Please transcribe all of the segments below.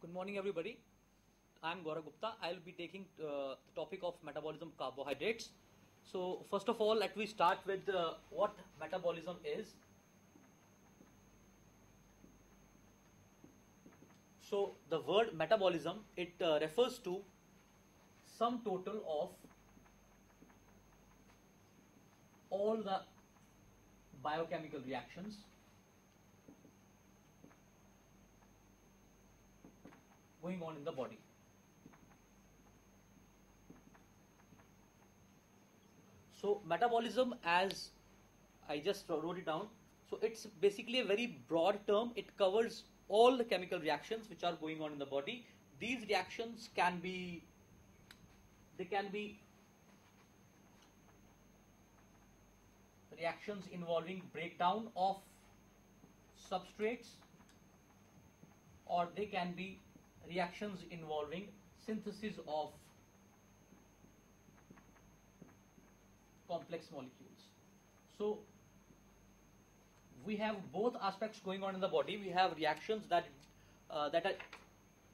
Good morning, everybody. I'm Gourav Gupta. I'll be taking uh, the topic of metabolism carbohydrates. So, first of all, let me start with uh, what metabolism is. So, the word metabolism it uh, refers to sum total of all the biochemical reactions going on in the body. So metabolism as I just wrote it down. So it's basically a very broad term. It covers all the chemical reactions which are going on in the body. These reactions can be they can be reactions involving breakdown of substrates or they can be reactions involving synthesis of complex molecules. So we have both aspects going on in the body. We have reactions that uh, that are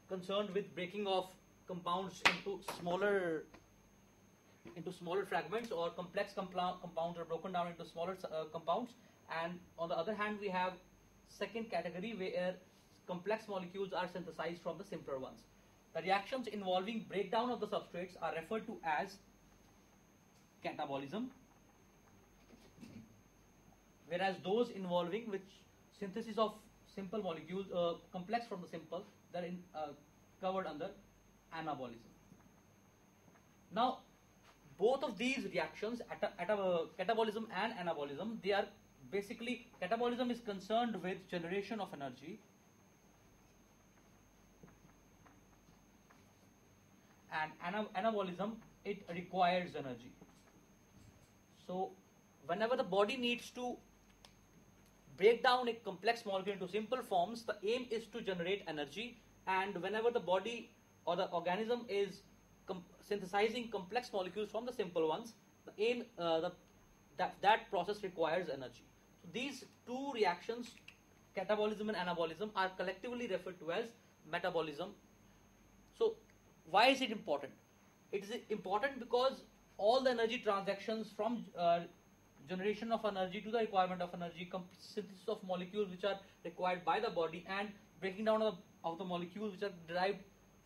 concerned with breaking of compounds into smaller into smaller fragments or complex compla- compounds are broken down into smaller uh, compounds and on the other hand we have second category where complex molecules are synthesized from the simpler ones. The reactions involving breakdown of the substrates are referred to as catabolism whereas those involving which synthesis of simple molecules uh, complex from the simple they're in, uh, covered under anabolism. Now both of these reactions at a, at a catabolism and anabolism they are basically catabolism is concerned with generation of energy and ana- anabolism it requires energy. So whenever the body needs to break down a complex molecule into simple forms the aim is to generate energy. And whenever the body or the organism is com- synthesizing complex molecules from the simple ones the aim uh, the, that, that process requires energy. So these two reactions catabolism and anabolism are collectively referred to as metabolism why is it important? It is important because all the energy transactions from uh, generation of energy to the requirement of energy synthesis of molecules which are required by the body and breaking down of the, of the molecules which are derived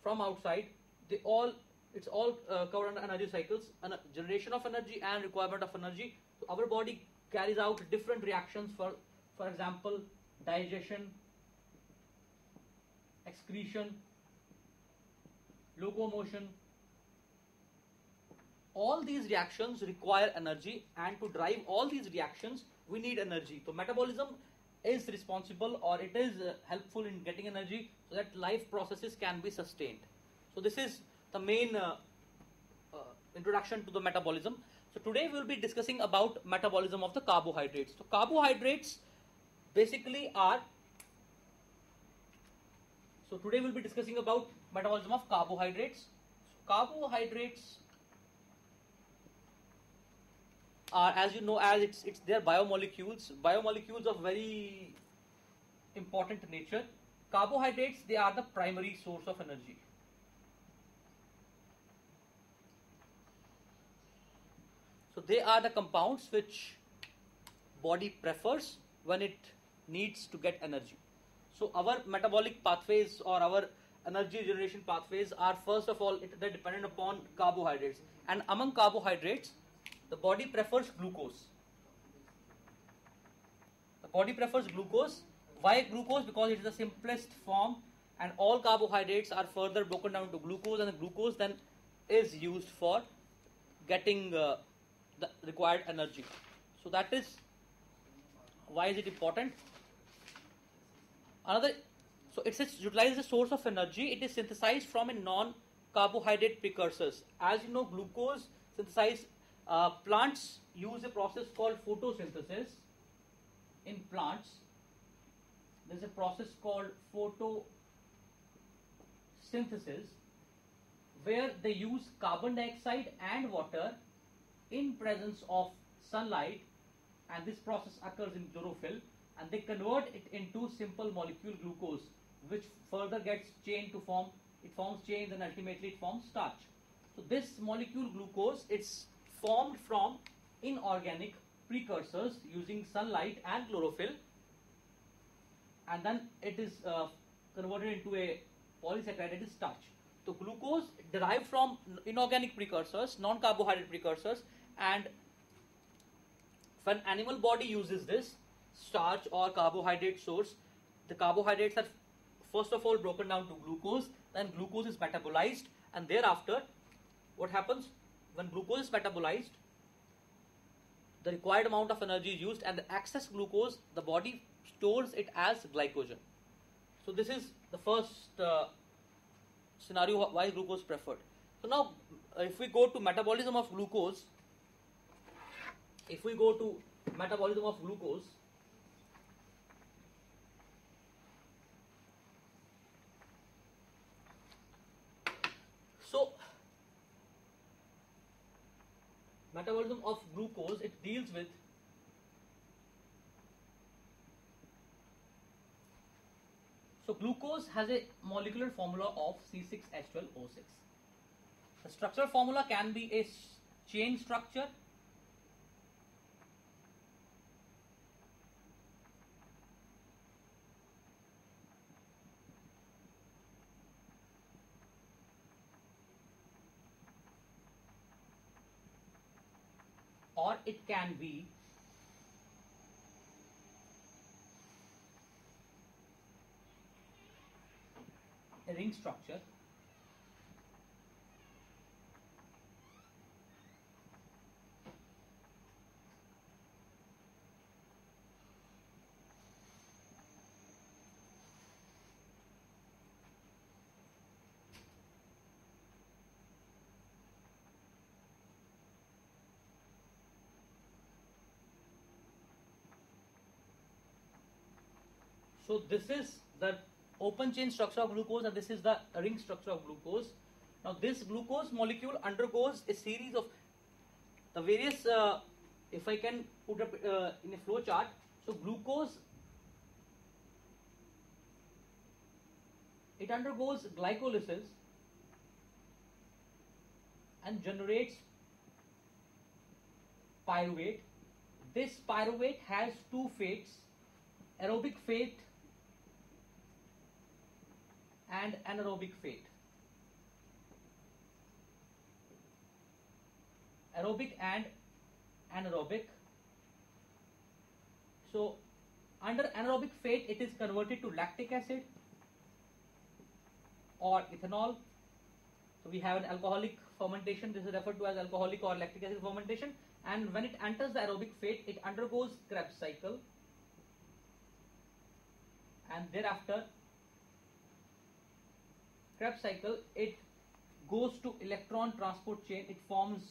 from outside. They all it's all uh, covered under energy cycles. And generation of energy and requirement of energy. So our body carries out different reactions for for example digestion excretion locomotion. All these reactions require energy and to drive all these reactions we need energy. So metabolism is responsible or it is uh, helpful in getting energy so that life processes can be sustained. So this is the main uh, uh, introduction to the metabolism. So today we will be discussing about metabolism of the carbohydrates. So carbohydrates basically are so today we'll be discussing about metabolism of carbohydrates. Carbohydrates are as you know as it's it's their biomolecules. Biomolecules of very important nature. Carbohydrates they are the primary source of energy. So they are the compounds which body prefers when it needs to get energy. So our metabolic pathways or our energy generation pathways are first of all it, they're dependent upon carbohydrates and among carbohydrates the body prefers glucose. The body prefers glucose. Why glucose? Because it is the simplest form and all carbohydrates are further broken down to glucose and the glucose then is used for getting uh, the required energy. So that is why is it important? Another, so it utilizes a source of energy. It is synthesized from a non-carbohydrate precursors. As you know, glucose synthesized uh, plants use a process called photosynthesis. In plants, there is a process called photosynthesis where they use carbon dioxide and water in presence of sunlight and this process occurs in chlorophyll and they convert it into simple molecule glucose which further gets chained to form, it forms chains and ultimately it forms starch. So this molecule glucose, it's formed from inorganic precursors using sunlight and chlorophyll and then it is uh, converted into a polysaccharide, starch. So glucose derived from inorganic precursors, non-carbohydrate precursors and when animal body uses this starch or carbohydrate source, the carbohydrates are first of all broken down to glucose, then glucose is metabolized and thereafter what happens when glucose is metabolized the required amount of energy is used and the excess glucose the body stores it as glycogen. So this is the first uh, scenario why glucose preferred. So now if we go to metabolism of glucose, if we go to metabolism of glucose, so metabolism of glucose it deals with So glucose has a molecular formula of C6H12O6. The structural formula can be a chain structure or it can be a ring structure So this is the open chain structure of glucose and this is the ring structure of glucose. Now this glucose molecule undergoes a series of the various, uh, if I can put up uh, in a flow chart, so glucose, it undergoes glycolysis and generates pyruvate. This pyruvate has two fates, aerobic fate and anaerobic fate. Aerobic and anaerobic. So, under anaerobic fate, it is converted to lactic acid or ethanol. So, we have an alcoholic fermentation. This is referred to as alcoholic or lactic acid fermentation. And when it enters the aerobic fate, it undergoes Krebs cycle. And thereafter, Krebs cycle, it goes to electron transport chain, it forms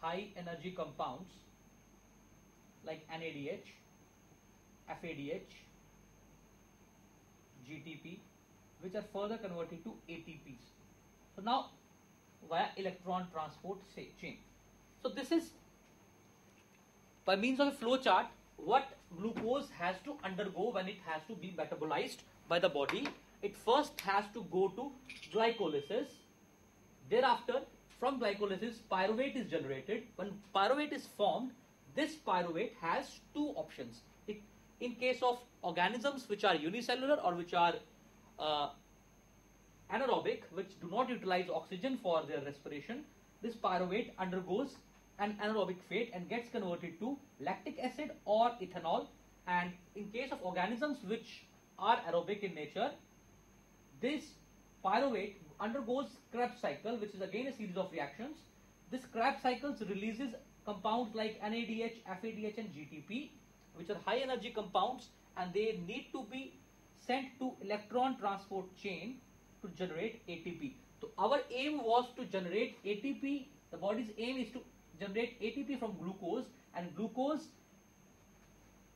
high energy compounds like NADH, FADH, GTP, which are further converted to ATPs. So now via electron transport chain. So this is by means of a flow chart what glucose has to undergo when it has to be metabolized by the body. It first has to go to glycolysis. Thereafter, from glycolysis, pyruvate is generated. When pyruvate is formed, this pyruvate has two options. It, in case of organisms which are unicellular or which are uh, anaerobic, which do not utilize oxygen for their respiration, this pyruvate undergoes an anaerobic fate and gets converted to lactic acid or ethanol and in case of organisms which are aerobic in nature this pyruvate undergoes Krebs cycle which is again a series of reactions this Krebs cycles releases compounds like NADH, FADH and GTP which are high energy compounds and they need to be sent to electron transport chain to generate ATP. So our aim was to generate ATP. The body's aim is to generate ATP from glucose and glucose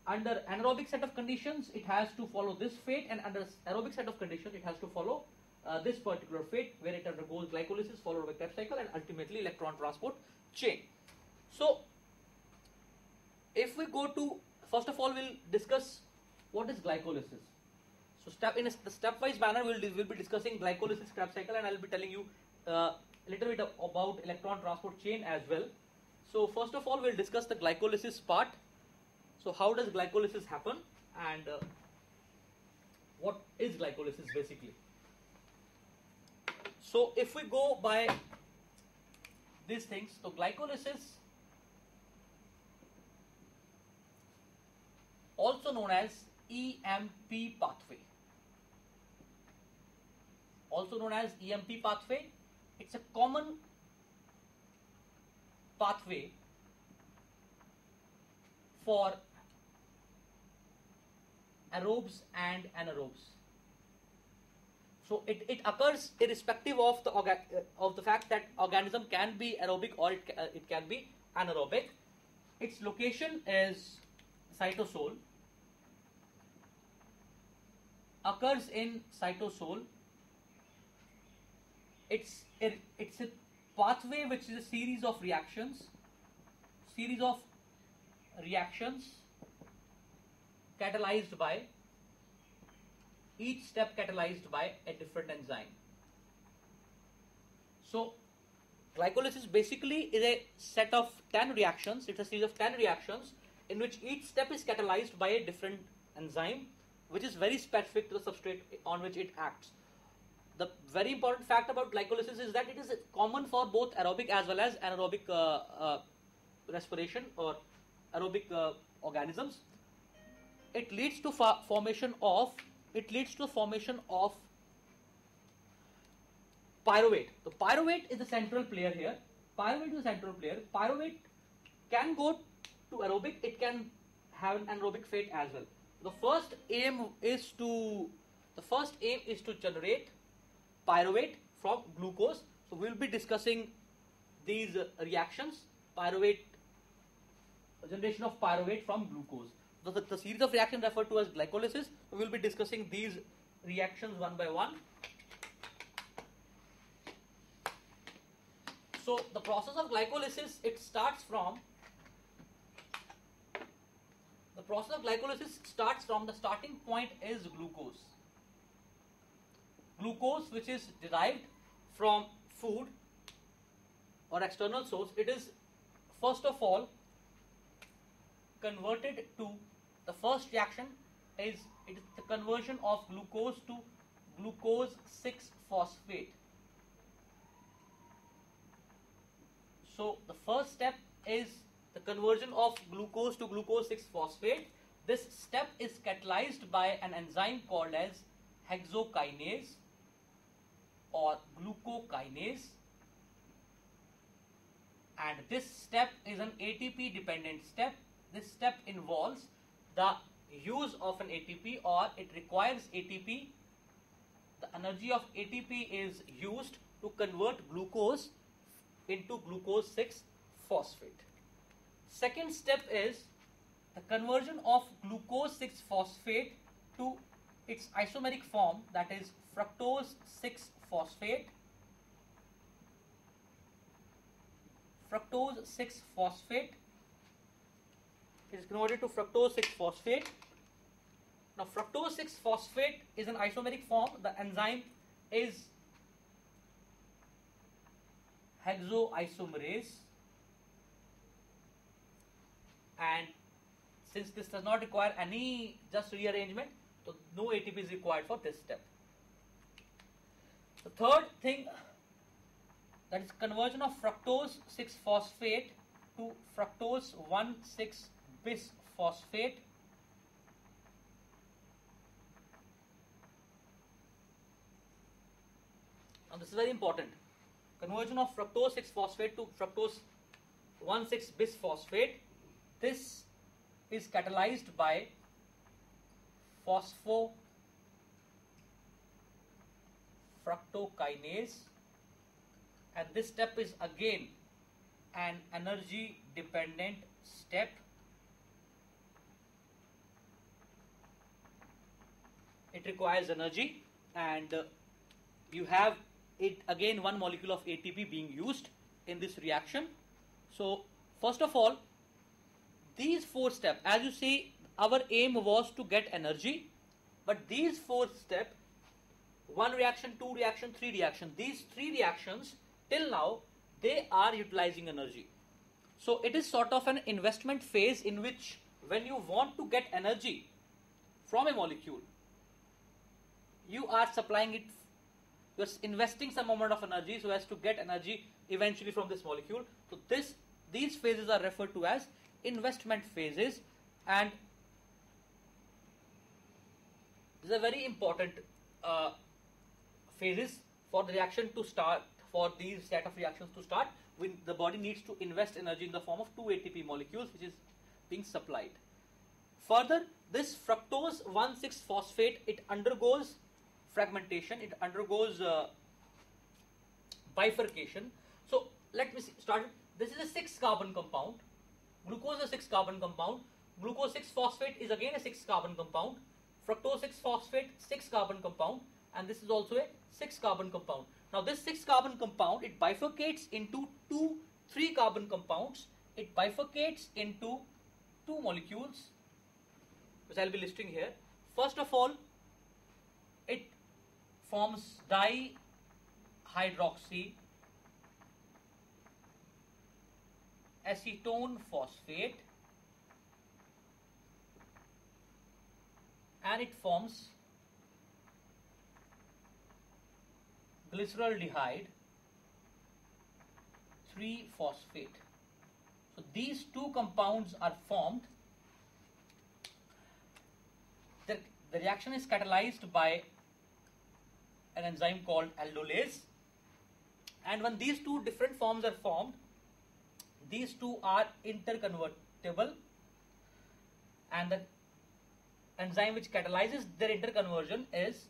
under anaerobic set of conditions it has to follow this fate and under aerobic set of conditions it has to follow uh, this particular fate where it undergoes glycolysis followed by Krebs cycle and ultimately electron transport chain. So if we go to first of all we'll discuss what is glycolysis. So step in a st- stepwise manner we'll we'll be discussing glycolysis Krebs cycle and I'll be telling you uh, a little bit about electron transport chain as well. So first of all we'll discuss the glycolysis part. So how does glycolysis happen and uh, what is glycolysis basically? So if we go by these things, so glycolysis also known as EMP pathway. Also known as EMP pathway, it's a common pathway for aerobes and anaerobes. So it, it occurs irrespective of the uh, of the fact that organism can be aerobic or it, uh, it can be anaerobic. Its location is cytosol. Occurs in cytosol. It's it, it's pathway which is a series of reactions. Series of reactions catalyzed by each step catalyzed by a different enzyme. So, glycolysis basically is a set of 10 reactions, it's a series of 10 reactions in which each step is catalyzed by a different enzyme which is very specific to the substrate on which it acts. The very important fact about glycolysis is that it is common for both aerobic as well as anaerobic uh, uh, respiration or aerobic uh, organisms it leads to formation of it leads to formation of pyruvate. The pyruvate is the central player here. Pyruvate is the central player. Pyruvate can go to aerobic. It can have an anaerobic fate as well. The first aim is to the first aim is to generate pyruvate from glucose. So we'll be discussing these reactions. Pyruvate generation of pyruvate from glucose. The, the, the series of reactions referred to as glycolysis. We will be discussing these reactions one by one. So the process of glycolysis it starts from the process of glycolysis starts from the starting point is glucose. Glucose which is derived from food or external source it is first of all converted to the first reaction is it is the conversion of glucose to glucose 6 phosphate. So the first step is the conversion of glucose to glucose 6 phosphate. This step is catalyzed by an enzyme called as hexokinase or glucokinase and this step is an ATP dependent step. This step involves the use of an ATP or it requires ATP. The energy of ATP is used to convert glucose into glucose 6 phosphate. Second step is the conversion of glucose 6 phosphate to its isomeric form that is fructose 6 phosphate fructose 6 phosphate is converted to fructose 6 phosphate. Now, fructose 6 phosphate is an isomeric form. The enzyme is hexoisomerase, and since this does not require any just rearrangement, so no ATP is required for this step. The third thing that is conversion of fructose 6 phosphate to fructose 1 6 bis phosphate. Now this is very important. Conversion of fructose 6 phosphate to fructose 1 6 bis phosphate. This is catalyzed by phospho fructokinase and this step is again an energy dependent step. It requires energy and uh, you have it again one molecule of ATP being used in this reaction. So first of all these four steps, as you see, our aim was to get energy, but these four steps, one reaction, two reaction, three reaction, these three reactions till now they are utilizing energy. So it is sort of an investment phase in which when you want to get energy from a molecule, you are supplying it, you're investing some amount of energy so as to get energy eventually from this molecule. So this these phases are referred to as investment phases and this is a very important uh, phases for the reaction to start for these set of reactions to start when the body needs to invest energy in the form of 2 ATP molecules which is being supplied. Further, this fructose 1,6 phosphate it undergoes fragmentation, it undergoes uh, bifurcation. So let me start. This is a 6 carbon compound. Glucose is a 6 carbon compound. Glucose 6 phosphate is again a 6 carbon compound. Fructose 6 phosphate 6 carbon compound and this is also a 6 carbon compound. Now this 6 carbon compound, it bifurcates into two 3 carbon compounds. It bifurcates into two molecules which I will be listing here. First of all, it forms dihydroxy acetone phosphate and it forms glyceraldehyde 3 phosphate. So these two compounds are formed. The, the reaction is catalyzed by an enzyme called aldolase and when these two different forms are formed these two are interconvertible and the enzyme which catalyzes their interconversion is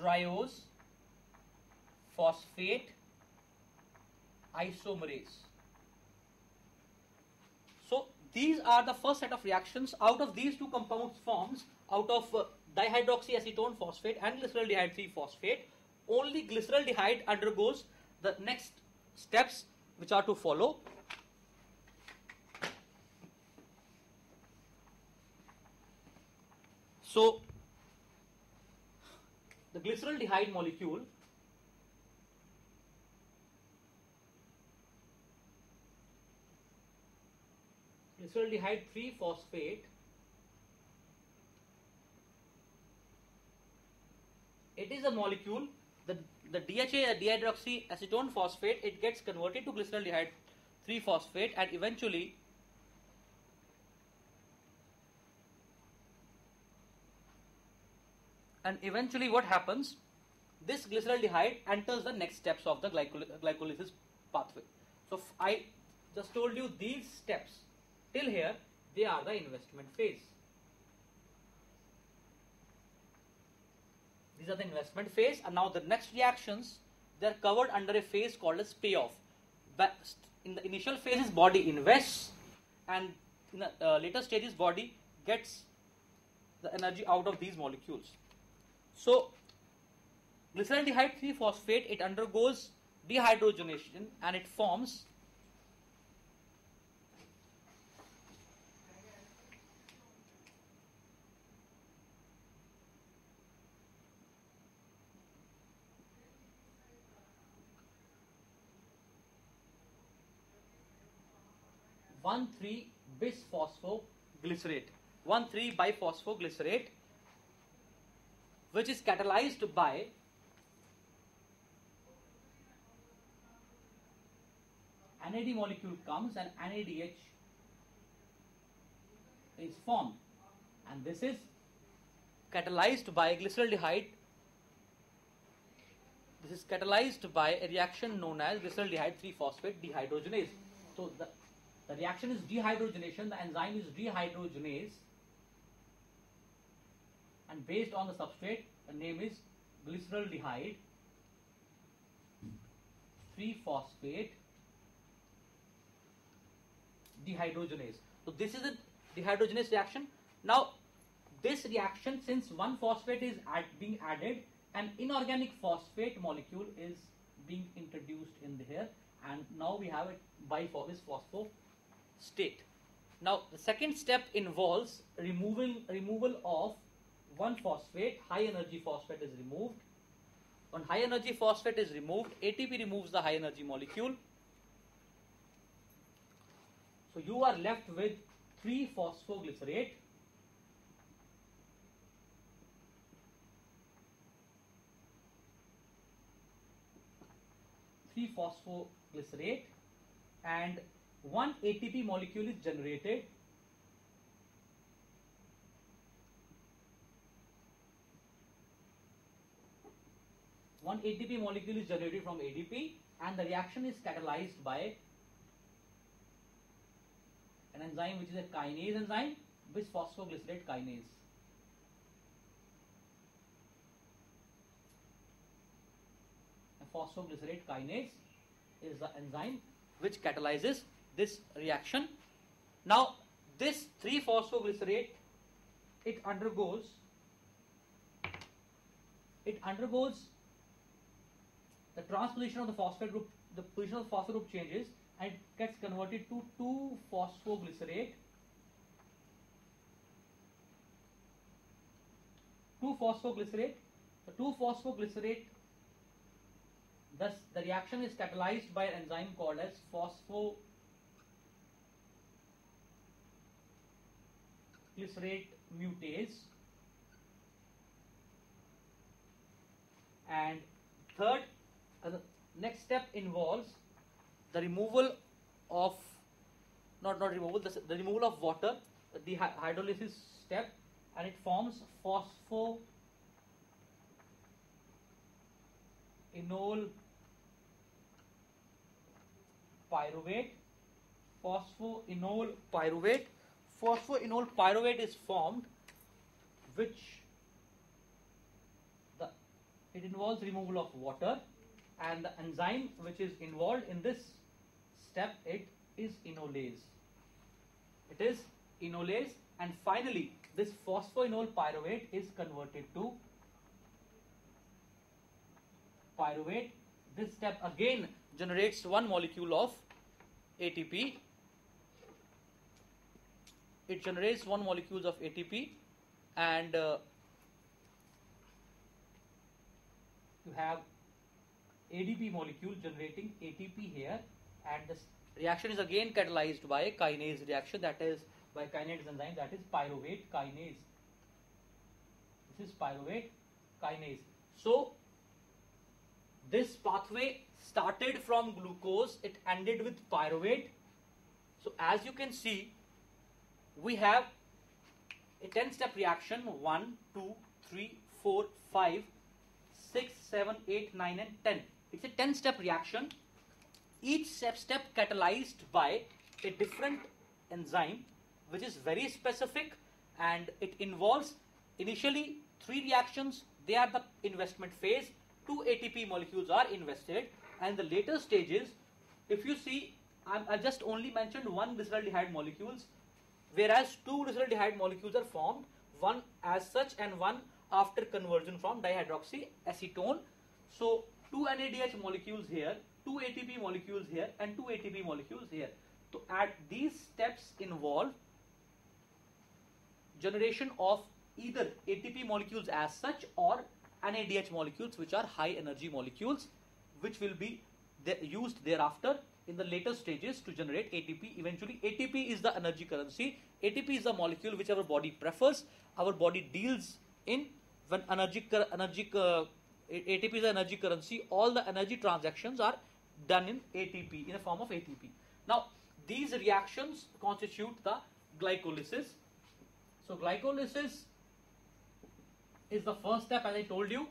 triose phosphate isomerase. So these are the first set of reactions out of these two compounds forms out of uh, dihydroxyacetone phosphate and glyceraldehyde 3 phosphate only glyceraldehyde undergoes the next steps which are to follow so the glyceraldehyde molecule glyceraldehyde 3 phosphate it is a molecule the the DHA dihydroxy acetone phosphate it gets converted to glyceraldehyde 3 phosphate and eventually and eventually what happens? This glyceraldehyde enters the next steps of the glycol glycolysis pathway. So i just told you these steps. Till here they are the investment phase. These are the investment phase and now the next reactions they are covered under a phase called as payoff. But in the initial phases body invests and in the uh, later stages body gets the energy out of these molecules so, glyceraldehyde 3 phosphate it undergoes dehydrogenation and it forms one three bisphosphoglycerate. One three biphosphoglycerate which is catalyzed by NAD molecule comes and NADH is formed. And this is catalyzed by glyceraldehyde. This is catalyzed by a reaction known as glyceraldehyde 3 phosphate dehydrogenase. So the, the reaction is dehydrogenation the enzyme is dehydrogenase and based on the substrate the name is glyceraldehyde 3 phosphate dehydrogenase. So this is a dehydrogenase reaction. Now this reaction since one phosphate is being added an inorganic phosphate molecule is being introduced in the here and now we have a it biphospho state. Now the second step involves removing removal of one phosphate, high energy phosphate is removed. When high energy phosphate is removed, ATP removes the high energy molecule. So you are left with 3 phosphoglycerate. Three phosphoglycerate and one ATP molecule is generated one ATP molecule is generated from ADP and the reaction is catalyzed by an enzyme which is a kinase enzyme which phosphoglycerate kinase. Phosphoglycerate kinase is the enzyme which catalyzes this reaction. Now this 3-phosphoglycerate it undergoes it undergoes the transposition of the phosphate group the position of the phosphate group changes and it gets converted to 2-phosphoglycerate 2-phosphoglycerate the 2-phosphoglycerate thus the reaction is catalyzed by an enzyme called as phospho glycerate mutase. And third uh, the next step involves the removal of not not removal the, the removal of water the hy- hydrolysis step and it forms phospho enol pyruvate phosphoenol pyruvate phosphoenol pyruvate is formed which the it involves removal of water and the enzyme which is involved in this step it is enolase. It is enolase and finally this phosphoenol pyruvate is converted to pyruvate. This step again generates one molecule of ATP it generates one molecules of ATP and uh, you have ADP molecule generating ATP here and this reaction is again catalyzed by a kinase reaction that is by kinase enzyme that is pyruvate kinase. This is pyruvate kinase. So this pathway started from glucose it ended with pyruvate. So as you can see we have a 10 step reaction 1 2 3 4 5 6 7 8 9 and 10 it's a 10 step reaction. Each step catalyzed by a different enzyme which is very specific and it involves initially three reactions. They are the investment phase. Two ATP molecules are invested. And the later stages if you see I'm, I just only mentioned one glyceraldehyde molecules whereas two glyceraldehyde molecules are formed one as such and one after conversion from dihydroxyacetone. So two NADH molecules here two ATP molecules here and two ATP molecules here so at these steps involve generation of either ATP molecules as such or NADH molecules which are high energy molecules which will be used thereafter in the later stages to generate ATP. Eventually ATP is the energy currency. ATP is the molecule which our body prefers. Our body deals in when energy, energy uh, ATP is the energy currency. All the energy transactions are done in ATP in the form of ATP. Now these reactions constitute the glycolysis. So glycolysis is the first step as I told you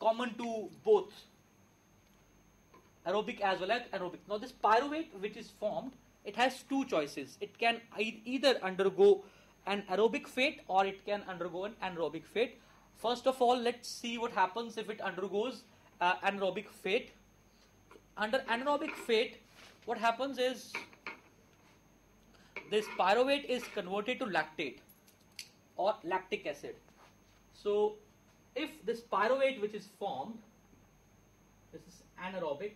common to both aerobic as well as anaerobic. Now this pyruvate which is formed it has two choices. It can ei- either undergo an aerobic fate or it can undergo an anaerobic fate. First of all let's see what happens if it undergoes uh, anaerobic fate. Under anaerobic fate what happens is this pyruvate is converted to lactate or lactic acid. So, if this pyruvate which is formed, this is anaerobic.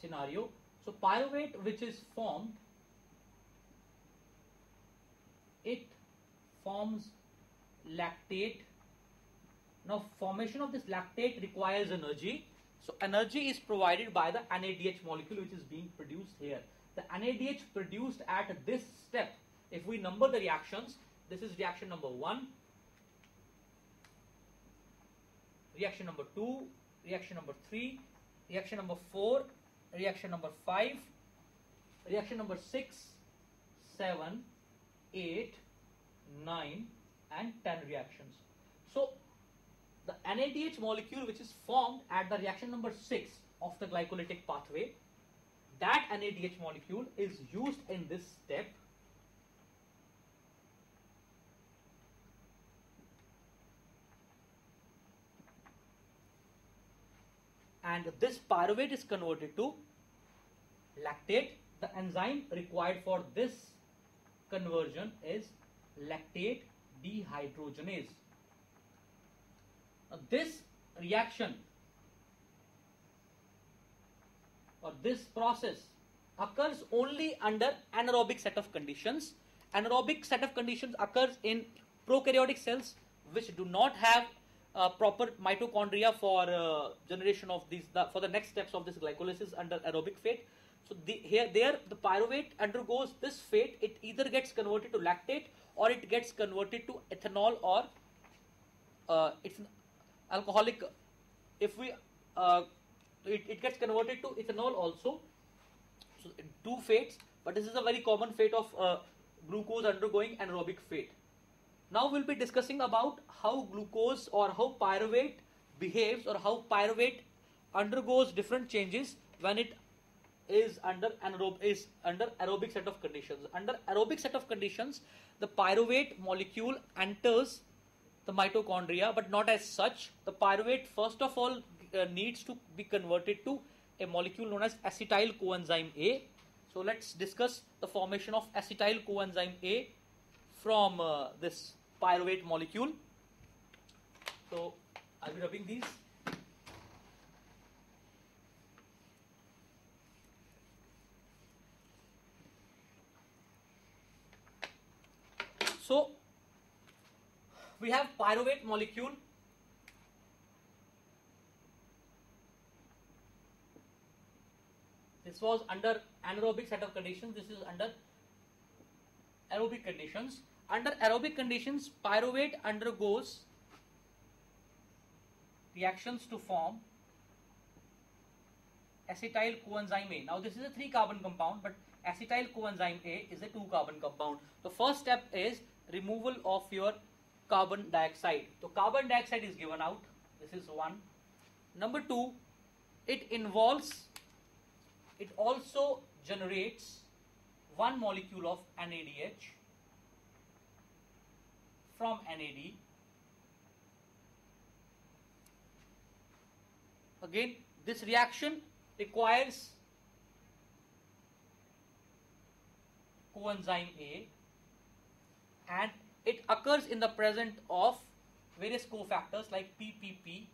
scenario. So pyruvate which is formed, it forms lactate. Now formation of this lactate requires energy. So energy is provided by the NADH molecule which is being produced here. The NADH produced at this step, if we number the reactions, this is reaction number 1, reaction number 2, reaction number 3, reaction number 4, reaction number 5, reaction number 6, 7, 8, 9 and 10 reactions. So the NADH molecule which is formed at the reaction number 6 of the glycolytic pathway, that NADH molecule is used in this step and this pyruvate is converted to lactate. The enzyme required for this conversion is lactate dehydrogenase. Now this reaction or this process occurs only under anaerobic set of conditions. Anaerobic set of conditions occurs in prokaryotic cells which do not have uh, proper mitochondria for uh, generation of these the, for the next steps of this glycolysis under aerobic fate. So the, here there the pyruvate undergoes this fate. It either gets converted to lactate or it gets converted to ethanol or uh, it's an alcoholic. If we uh, it, it gets converted to ethanol also. So two fates, but this is a very common fate of uh, glucose undergoing anaerobic fate. Now we'll be discussing about how glucose or how pyruvate behaves or how pyruvate undergoes different changes when it is under anaerob is under aerobic set of conditions. Under aerobic set of conditions, the pyruvate molecule enters the mitochondria, but not as such. The pyruvate first of all uh, needs to be converted to a molecule known as acetyl coenzyme A. So let's discuss the formation of acetyl coenzyme A from uh, this pyruvate molecule. So I'll be rubbing these. So we have pyruvate molecule this was under anaerobic set of conditions this is under aerobic conditions under aerobic conditions, pyruvate undergoes reactions to form acetyl coenzyme A. Now this is a 3 carbon compound but acetyl coenzyme A is a 2 carbon compound. The first step is removal of your carbon dioxide. So carbon dioxide is given out. This is one. Number two, it involves, it also generates one molecule of NADH from NAD. Again, this reaction requires coenzyme A and it occurs in the presence of various cofactors like TPP,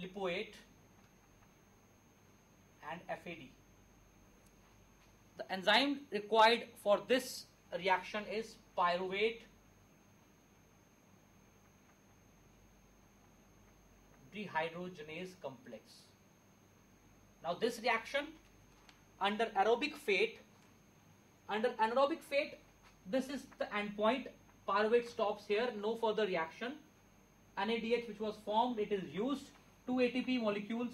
lipoate and FAD. The enzyme required for this reaction is pyruvate dehydrogenase complex. Now this reaction under aerobic fate, under anaerobic fate, this is the endpoint. Pyruvate stops here, no further reaction. NADH which was formed, it is used. 2 ATP molecules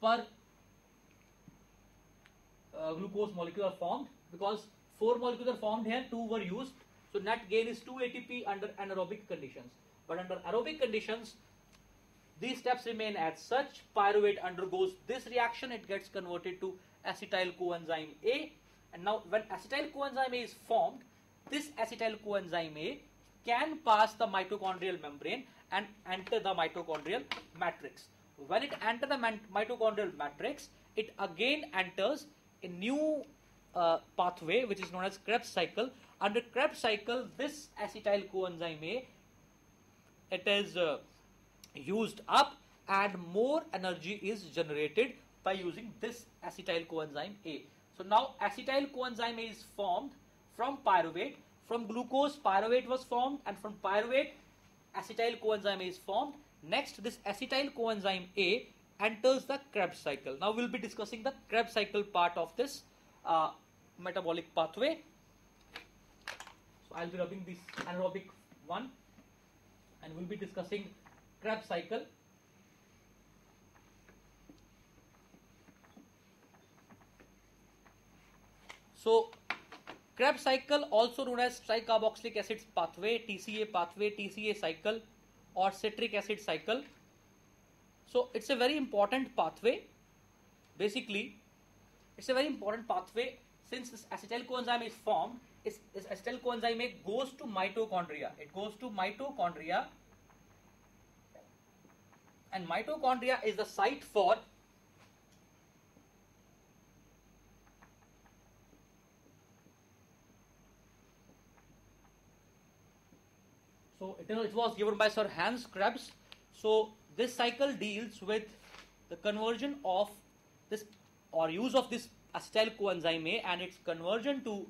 per uh, glucose molecule are formed because 4 molecules are formed here, 2 were used so net gain is 2 ATP under anaerobic conditions. But under aerobic conditions, these steps remain as such. Pyruvate undergoes this reaction, it gets converted to acetyl coenzyme A. And now when acetyl coenzyme A is formed, this acetyl coenzyme A can pass the mitochondrial membrane and enter the mitochondrial matrix. When it enters the mitochondrial matrix, it again enters a new uh, pathway which is known as Krebs cycle under Krebs cycle, this acetyl coenzyme A, it is uh, used up and more energy is generated by using this acetyl coenzyme A. So now acetyl coenzyme A is formed from pyruvate. From glucose, pyruvate was formed, and from pyruvate, acetyl coenzyme A is formed. Next, this acetyl coenzyme A enters the Krebs cycle. Now we'll be discussing the Krebs cycle part of this uh, metabolic pathway. So I'll be rubbing this anaerobic one and we'll be discussing Krebs cycle. So Krebs cycle also known as citric acid pathway TCA pathway TCA cycle और citric acid cycle so it's a very important pathway basically it's a very important pathway since acetyl coenzyme is form इस acetyl coenzyme एक goes to mitochondria it goes to mitochondria and mitochondria is the site for So it, it was given by Sir Hans Krebs. So this cycle deals with the conversion of this or use of this acetyl coenzyme A and its conversion to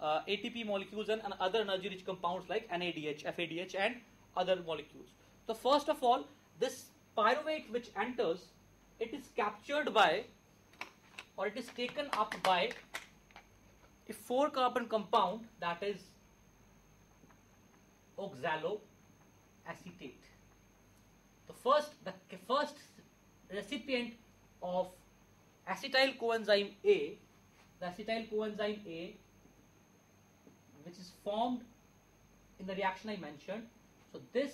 uh, ATP molecules and, and other energy rich compounds like NADH, FADH and other molecules. So first of all, this pyruvate which enters, it is captured by or it is taken up by a four carbon compound that is oxaloacetate. The first, the first recipient of acetyl coenzyme A, the acetyl coenzyme A, which is formed in the reaction I mentioned. So this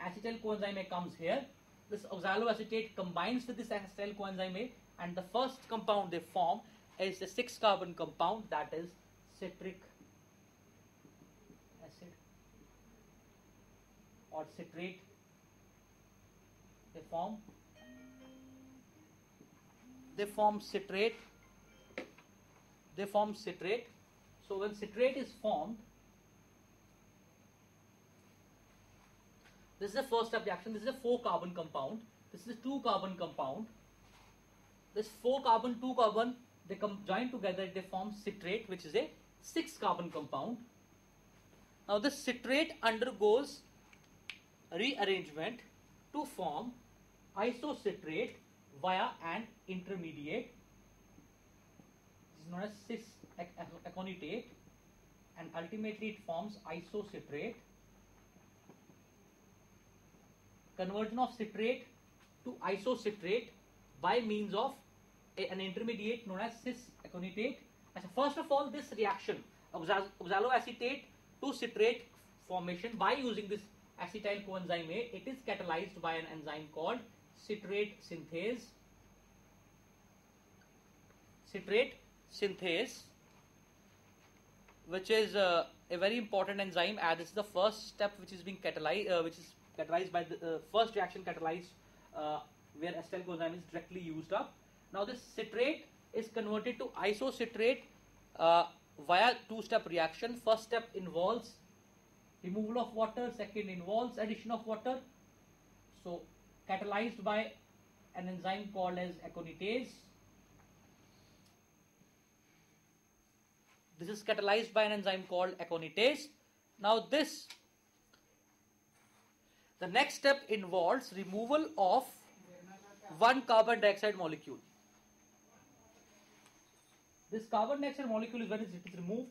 acetyl coenzyme A comes here. This oxaloacetate combines with this acetyl coenzyme A, and the first compound they form is the six carbon compound that is citric acid or citrate they form? They form citrate they form citrate so when citrate is formed this is the first step reaction this is a four carbon compound. This is a two carbon compound. This four carbon two carbon they come join together they form citrate which is a six carbon compound. Now this citrate undergoes rearrangement to form isocitrate via an intermediate this is known as cis aconitate and ultimately it forms isocitrate. Conversion of citrate to isocitrate by means of a, an intermediate known as cis aconitate. So first of all this reaction oxaloacetate to citrate formation by using this acetyl coenzyme A, it is catalyzed by an enzyme called citrate synthase. Citrate synthase, which is uh, a very important enzyme, and this is the first step which is being catalyzed, uh, which is catalyzed by the uh, first reaction catalyzed uh, where acetyl coenzyme is directly used up. Now this citrate is converted to isocitrate uh, via two-step reaction. First step involves removal of water, second involves addition of water. So catalyzed by an enzyme called as aconitase. This is catalyzed by an enzyme called aconitase. Now this, the next step involves removal of one carbon dioxide molecule. This carbon dioxide molecule is when it is removed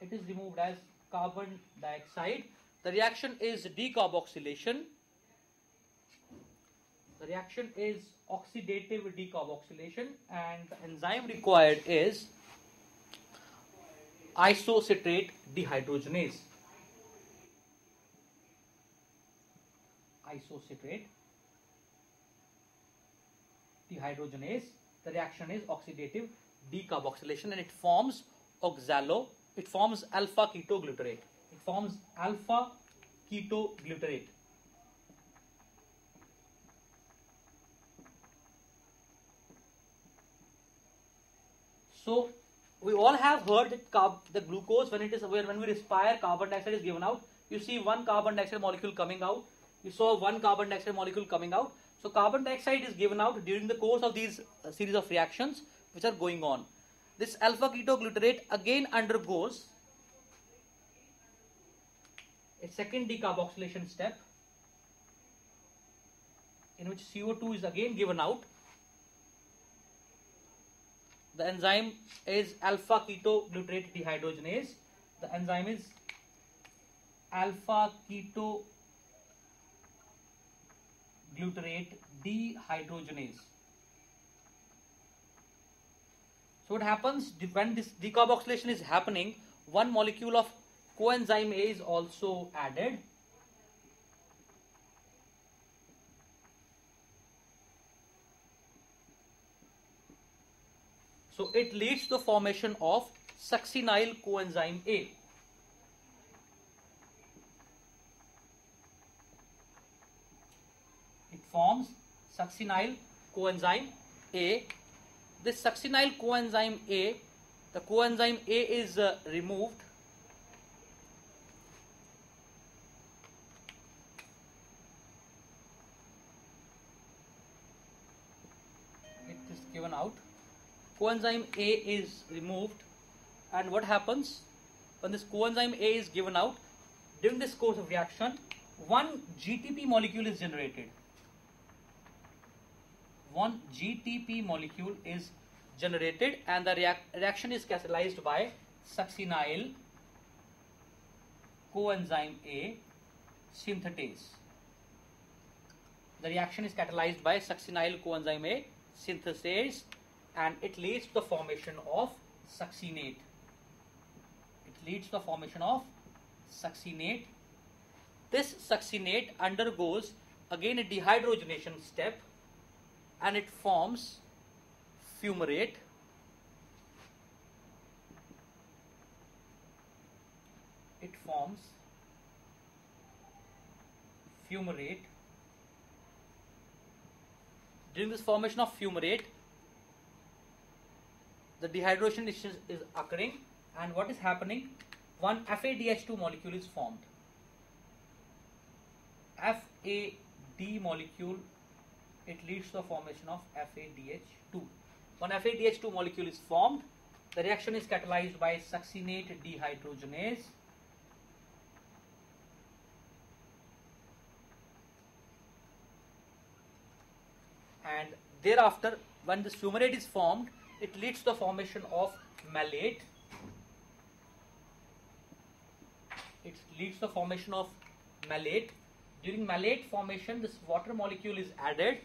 it is removed as carbon dioxide. The reaction is decarboxylation. The reaction is oxidative decarboxylation and the enzyme required is isocitrate dehydrogenase. Isocitrate dehydrogenase. The reaction is oxidative decarboxylation and it forms oxalo it forms alpha ketoglutarate. It forms alpha ketoglutarate. So we all have heard that carb, the glucose when it is when we respire carbon dioxide is given out. You see one carbon dioxide molecule coming out. You saw one carbon dioxide molecule coming out. So carbon dioxide is given out during the course of these uh, series of reactions which are going on. This alpha ketoglutarate again undergoes a second decarboxylation step in which CO2 is again given out. The enzyme is alpha ketoglutarate dehydrogenase. The enzyme is alpha ketoglutarate dehydrogenase. So what happens when this decarboxylation is happening, one molecule of coenzyme A is also added. So it leads to the formation of succinyl coenzyme A. It forms succinyl coenzyme A. This succinyl coenzyme A, the coenzyme A is uh, removed. It is given out. Coenzyme A is removed, and what happens when this coenzyme A is given out? During this course of reaction, one GTP molecule is generated one GTP molecule is generated and the reac reaction is catalyzed by succinyl coenzyme A synthetase. The reaction is catalyzed by succinyl coenzyme A synthase and it leads to the formation of succinate. It leads to the formation of succinate. This succinate undergoes again a dehydrogenation step and it forms fumarate. It forms fumarate. During this formation of fumarate the dehydration is, is occurring and what is happening? One FADH2 molecule is formed. FAD molecule it leads to the formation of FADH2. When FADH2 molecule is formed, the reaction is catalyzed by succinate dehydrogenase. And thereafter, when this fumarate is formed, it leads to the formation of malate. It leads to the formation of malate. During malate formation, this water molecule is added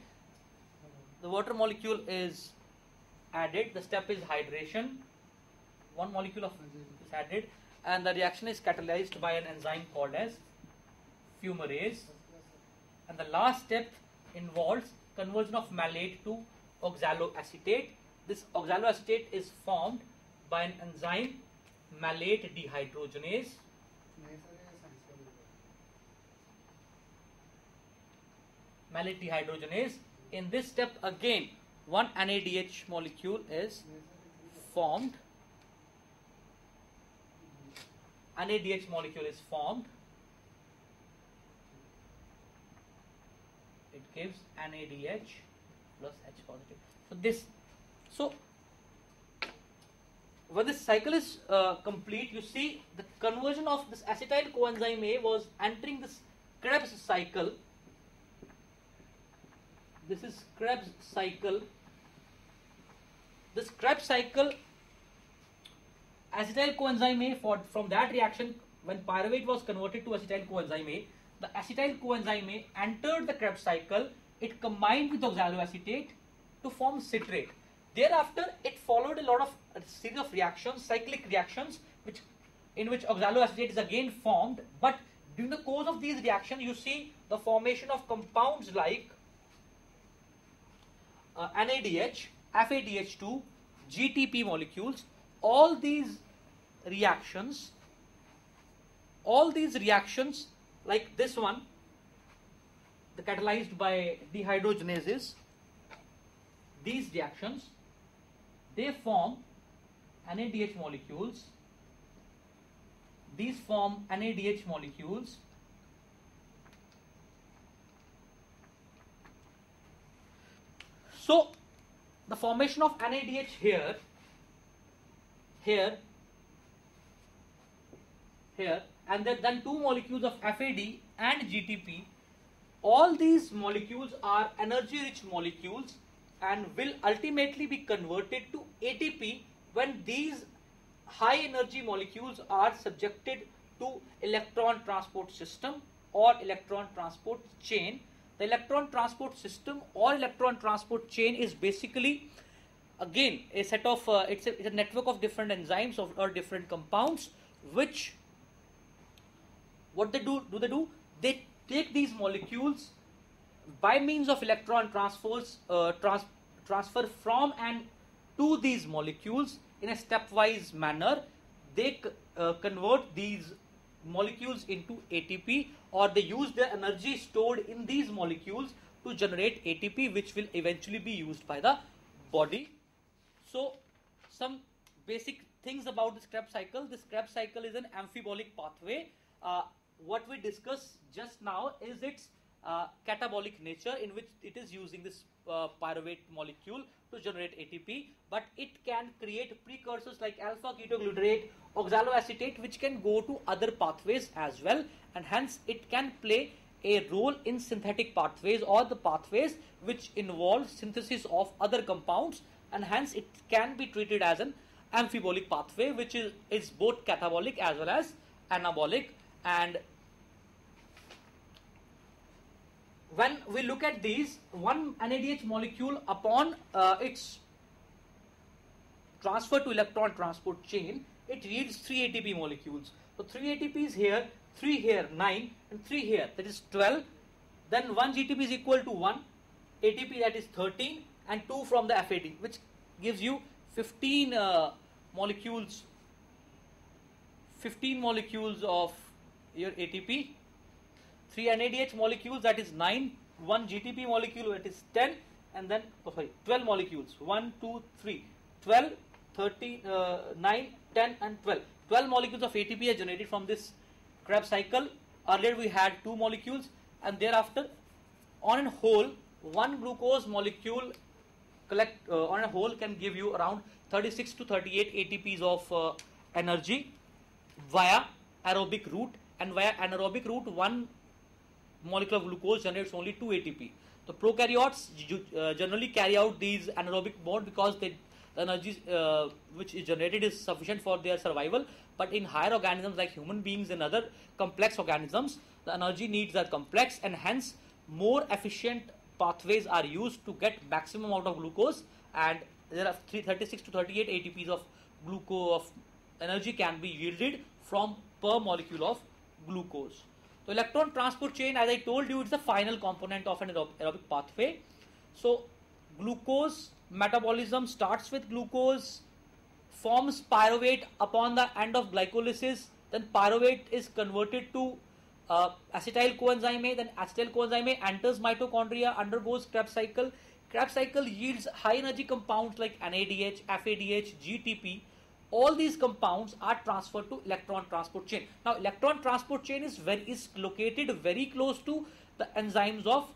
the water molecule is added, the step is hydration, one molecule of is added and the reaction is catalyzed by an enzyme called as fumarase and the last step involves conversion of malate to oxaloacetate. This oxaloacetate is formed by an enzyme malate dehydrogenase. Malate dehydrogenase in this step again one NADH molecule is formed. NADH molecule is formed. It gives NADH plus H positive. So this so when this cycle is uh, complete you see the conversion of this acetyl coenzyme A was entering this Krebs cycle this is Krebs cycle. This Krebs cycle, acetyl coenzyme A, for, from that reaction, when pyruvate was converted to acetyl coenzyme A, the acetyl coenzyme A entered the Krebs cycle, it combined with oxaloacetate to form citrate. Thereafter, it followed a lot of a series of reactions, cyclic reactions, which in which oxaloacetate is again formed. But during the course of these reactions, you see the formation of compounds like uh, NADH, FADH2, GTP molecules, all these reactions, all these reactions like this one, the catalyzed by dehydrogenases, these reactions, they form NADH molecules, these form NADH molecules So the formation of NADH here, here, here, and then, two molecules of FAD and GTP. All these molecules are energy rich molecules and will ultimately be converted to ATP when these high energy molecules are subjected to electron transport system or electron transport chain. The electron transport system or electron transport chain is basically again a set of uh, it's, a, it's a network of different enzymes of, or different compounds which what they do do they do? They take these molecules by means of electron transfers uh, trans transfer from and to these molecules in a stepwise manner. They uh, convert these molecules into ATP or they use the energy stored in these molecules to generate ATP which will eventually be used by the body. So some basic things about this Krebs cycle. This Krebs cycle is an amphibolic pathway. Uh, what we discussed just now is its uh, catabolic nature in which it is using this uh, pyruvate molecule to generate ATP but it can create precursors like alpha ketoglutarate oxaloacetate which can go to other pathways as well and hence it can play a role in synthetic pathways or the pathways which involve synthesis of other compounds and hence it can be treated as an amphibolic pathway which is, is both catabolic as well as anabolic and when we look at these, one NADH molecule upon uh, its transfer to electron transport chain, it yields 3 ATP molecules. So 3 ATPs here, 3 here, 9 and 3 here, that is 12. Then 1 GTP is equal to 1 ATP that is 13 and 2 from the FAD which gives you 15 uh, molecules 15 molecules of your ATP 3 NADH molecules that is 9, 1 GTP molecule that is 10 and then oh sorry 12 molecules 1, 2, 3, 12, 13, uh, 9, 10 and 12. 12 molecules of ATP are generated from this Krebs cycle. Earlier we had 2 molecules and thereafter on a whole one glucose molecule collect uh, on a whole can give you around 36 to 38 ATPs of uh, energy via aerobic route and via anaerobic route one molecule of glucose generates only 2 ATP. The prokaryotes uh, generally carry out these anaerobic mode because they, the energy uh, which is generated is sufficient for their survival. But in higher organisms like human beings and other complex organisms, the energy needs are complex and hence more efficient pathways are used to get maximum out of glucose and there are 36 to 38 ATPs of glucose of energy can be yielded from per molecule of glucose. So electron transport chain, as I told you, it's the final component of an aerobic pathway. So glucose metabolism starts with glucose, forms pyruvate upon the end of glycolysis, then pyruvate is converted to uh, acetyl coenzyme A, then acetyl coenzyme A enters mitochondria, undergoes Krebs cycle. Krebs cycle yields high energy compounds like NADH, FADH, GTP, all these compounds are transferred to electron transport chain. Now electron transport chain is very is located very close to the enzymes of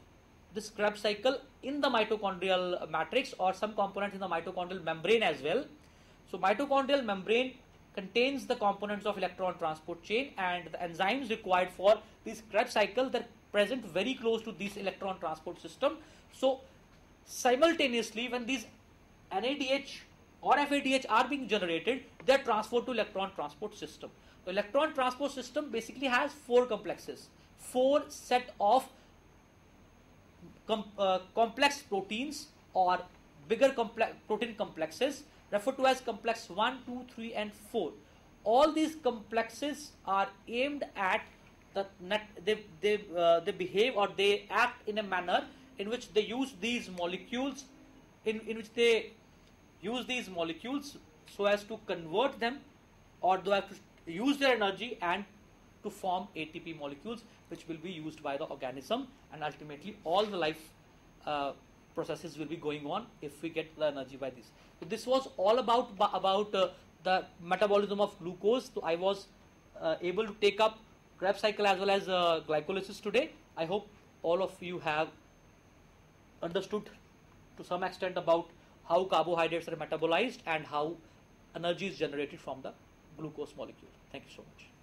this Krebs cycle in the mitochondrial matrix or some components in the mitochondrial membrane as well. So mitochondrial membrane contains the components of electron transport chain and the enzymes required for this Krebs cycle they're present very close to this electron transport system. So simultaneously when these NADH or FADH are being generated, they are transferred to electron transport system. The electron transport system basically has four complexes, four set of com uh, complex proteins or bigger complex protein complexes referred to as complex 1, 2, 3 and 4. All these complexes are aimed at the net, they, they, uh, they behave or they act in a manner in which they use these molecules in, in which they use these molecules so as to convert them or they have to use their energy and to form ATP molecules which will be used by the organism and ultimately all the life uh, processes will be going on if we get the energy by this. So this was all about about uh, the metabolism of glucose. So I was uh, able to take up Krebs cycle as well as uh, glycolysis today. I hope all of you have understood to some extent about how carbohydrates are metabolized and how energy is generated from the glucose molecule. Thank you so much.